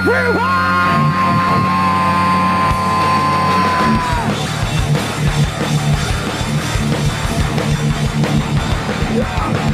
everyone! Yeah!